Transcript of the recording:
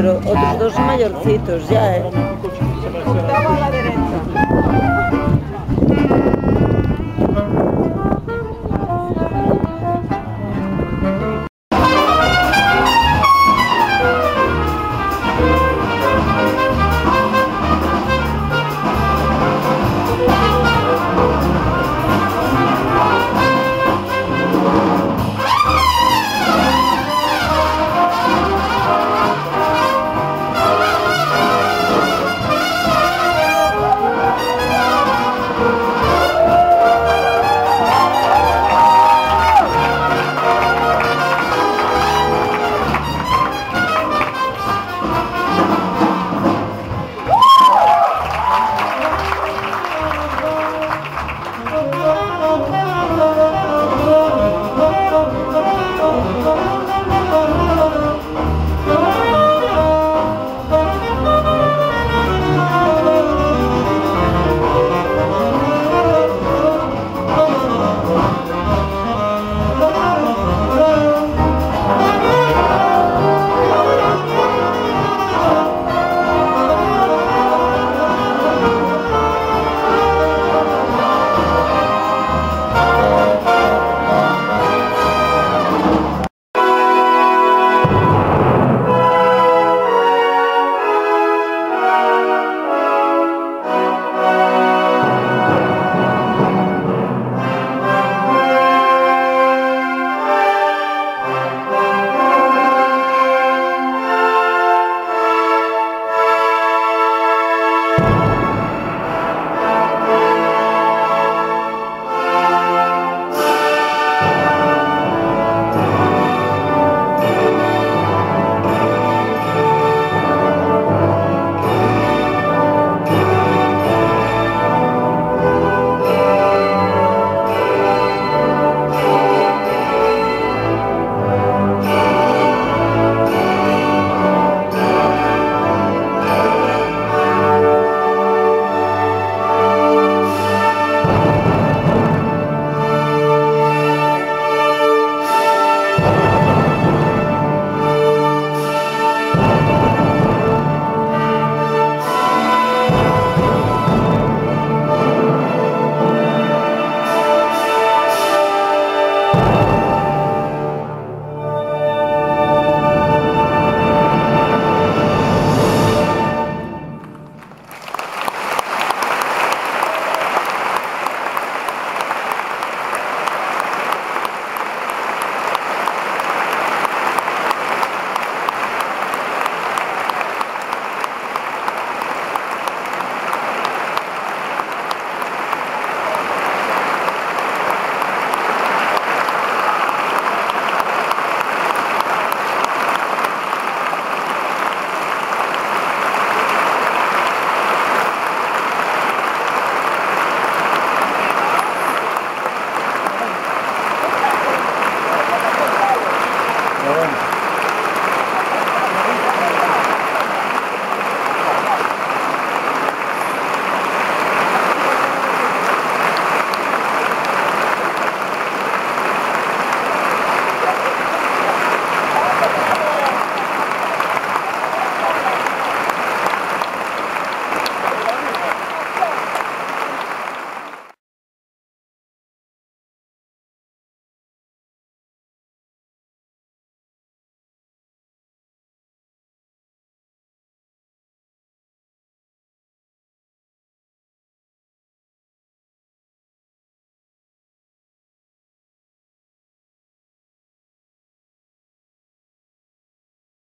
pero outros dos maiorcitos ya, eh.